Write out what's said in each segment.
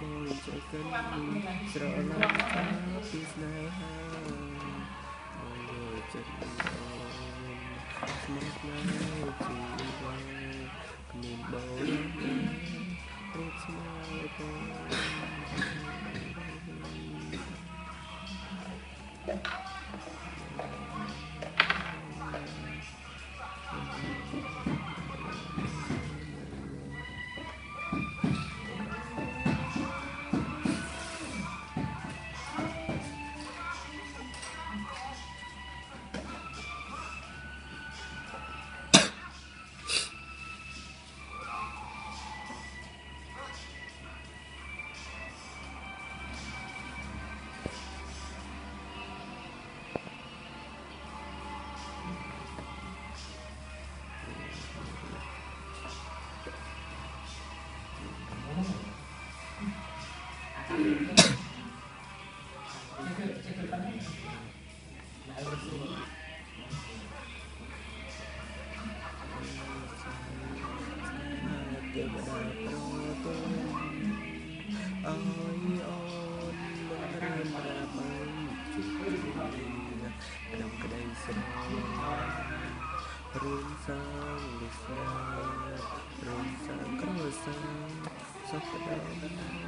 បងចែកកិនស្រឡាញ់ថាពីស្នេហាបងយល់ចិត្តអូនស្មោះស្ម័គ្រជី រទល់អើយអូនមិនរៀនរាបីជាក្នុងក្តីស្រឡាញ់រួមសាងវិសារួមសាងគ្រួសារសុខដុម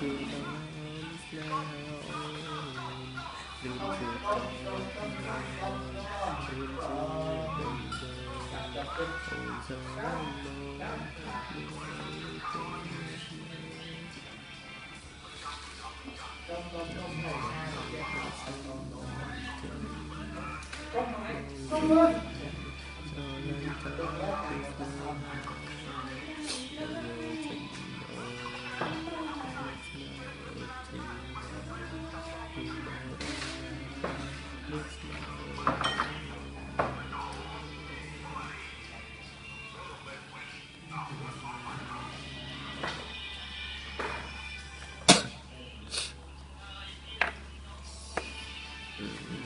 chỉ là đừng vượt qua đừng vượt qua ôi giờ lắm Come on. Mm-hmm.